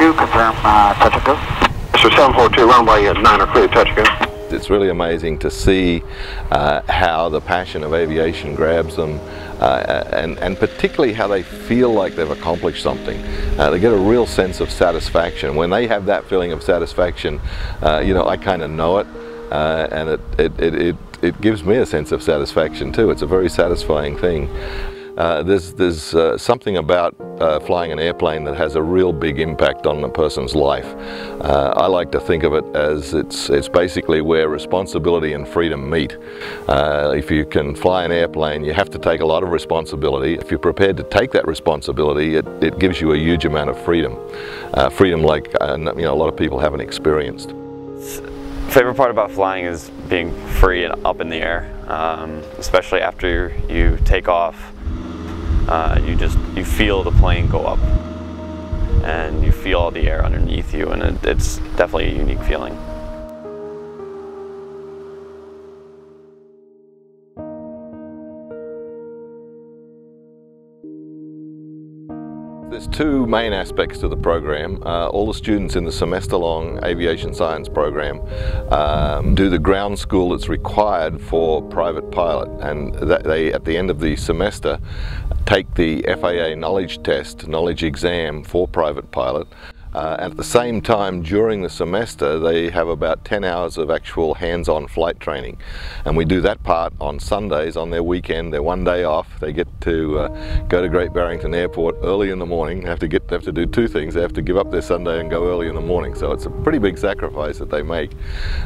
742, confirm uh, touch and go. So 742, runway at 9 are clear, touch and go. It's really amazing to see uh, how the passion of aviation grabs them uh, and, and particularly how they feel like they've accomplished something. Uh, they get a real sense of satisfaction. When they have that feeling of satisfaction, uh, you know, I kind of know it uh, and it, it, it, it, it gives me a sense of satisfaction too. It's a very satisfying thing. Uh, there's there's uh, something about uh, flying an airplane that has a real big impact on a person's life. Uh, I like to think of it as it's it's basically where responsibility and freedom meet. Uh, if you can fly an airplane, you have to take a lot of responsibility. If you're prepared to take that responsibility, it, it gives you a huge amount of freedom. Freedom like you know a lot of people haven't experienced. Favorite part about flying is being free and up in the air, um, especially after you take off uh, you just you feel the plane go up and you feel all the air underneath you and it, it's definitely a unique feeling. Two main aspects to the program. Uh, all the students in the semester-long aviation science program um, do the ground school that's required for private pilot and they, at the end of the semester, take the FAA knowledge test, knowledge exam for private pilot. Uh, at the same time, during the semester, they have about 10 hours of actual hands-on flight training. And we do that part on Sundays, on their weekend, their one day off. They get to uh, go to Great Barrington Airport early in the morning. They have to get, have to do two things. They have to give up their Sunday and go early in the morning. So it's a pretty big sacrifice that they make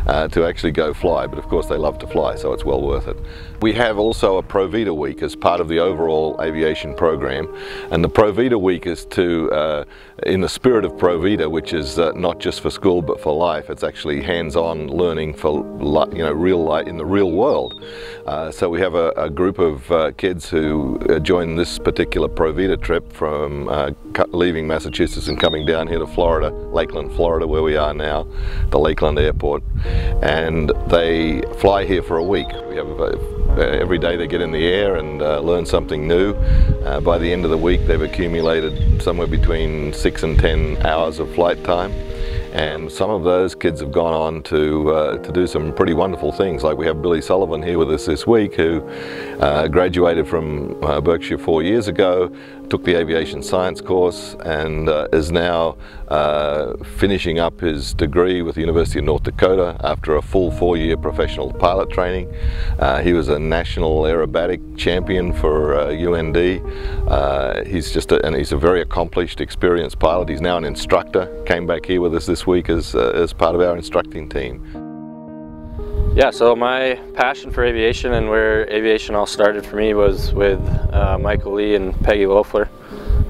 uh, to actually go fly. But of course, they love to fly, so it's well worth it. We have also a Provita Week as part of the overall aviation program. And the Provita Week is to, uh, in the spirit of Pro Provita, which is uh, not just for school but for life. It's actually hands-on learning for you know real life in the real world. Uh, so we have a, a group of uh, kids who uh, join this particular Provita trip from uh, leaving Massachusetts and coming down here to Florida, Lakeland, Florida, where we are now, the Lakeland Airport, and they fly here for a week. We have uh, every day they get in the air and learn something new. By the end of the week they've accumulated somewhere between six and ten hours of flight time and some of those kids have gone on to uh, to do some pretty wonderful things like we have Billy Sullivan here with us this week who uh, graduated from uh, Berkshire four years ago took the aviation science course and uh, is now uh, finishing up his degree with the University of North Dakota after a full four-year professional pilot training. Uh, he was a national aerobatic champion for UND. he's just a, and he's a very accomplished, experienced pilot. He's now an instructor. Came back here with us this week as, uh, as part of our instructing team. Yeah, so my passion for aviation and where aviation all started for me was with uh, Michael Lee and Peggy Loeffler.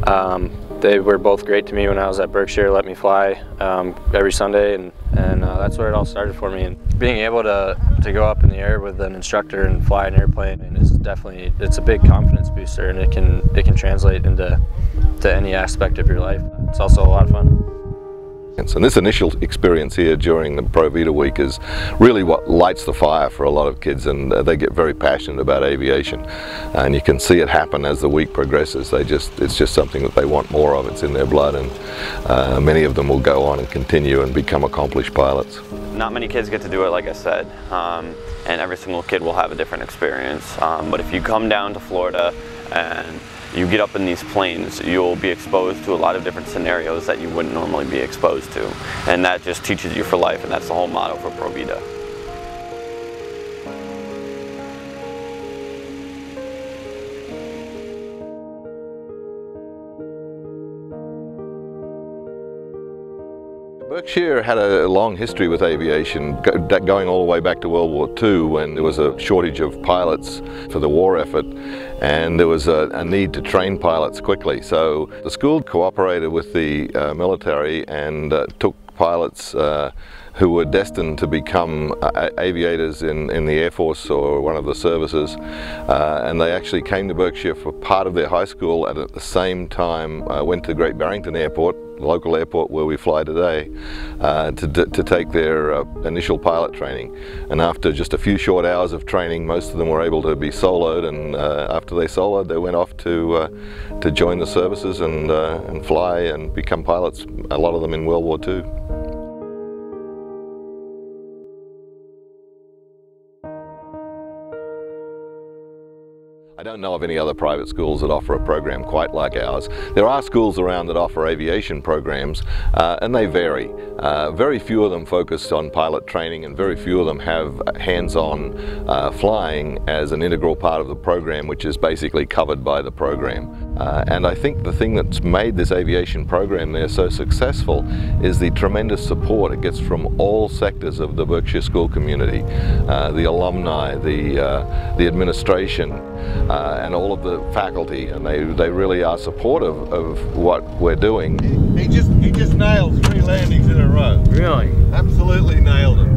Um, they were both great to me when I was at Berkshire, let me fly um, every Sunday, and, and uh, that's where it all started for me. And being able to, to go up in the air with an instructor and fly an airplane and is definitely, it's a big confidence booster and it can, it can translate into to any aspect of your life. It's also a lot of fun. And this initial experience here during the Pro Provita week is really what lights the fire for a lot of kids and uh, they get very passionate about aviation and you can see it happen as the week progresses. They just It's just something that they want more of, it's in their blood and uh, many of them will go on and continue and become accomplished pilots. Not many kids get to do it like I said um, and every single kid will have a different experience um, but if you come down to Florida and you get up in these planes, you'll be exposed to a lot of different scenarios that you wouldn't normally be exposed to. And that just teaches you for life, and that's the whole motto for Provita. Berkshire had a long history with aviation, going all the way back to World War II when there was a shortage of pilots for the war effort and there was a, a need to train pilots quickly. So the school cooperated with the uh, military and uh, took pilots uh, who were destined to become uh, aviators in, in the Air Force or one of the services uh, and they actually came to Berkshire for part of their high school and at the same time uh, went to Great Barrington Airport local airport where we fly today uh, to, to take their uh, initial pilot training. And after just a few short hours of training, most of them were able to be soloed. And uh, after they soloed, they went off to uh, to join the services and uh, and fly and become pilots. A lot of them in World War II. Don't know of any other private schools that offer a program quite like ours. There are schools around that offer aviation programs uh, and they vary. Uh, very few of them focus on pilot training and very few of them have hands-on uh, flying as an integral part of the program which is basically covered by the program. Uh, and I think the thing that's made this aviation program there so successful is the tremendous support it gets from all sectors of the Berkshire school community. Uh, the alumni, the, uh, the administration, uh, and all of the faculty, and they, they really are supportive of what we're doing. He, he just he just nailed three landings in a row. Really? Absolutely nailed it.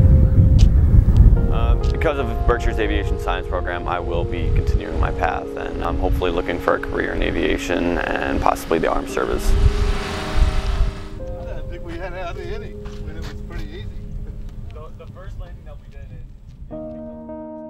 Um, because of Berkshire's aviation science program, I will be continuing my path, and I'm hopefully looking for a career in aviation and possibly the armed service. I don't think we had hardly any when it was pretty easy. The, the first landing that we did, it, it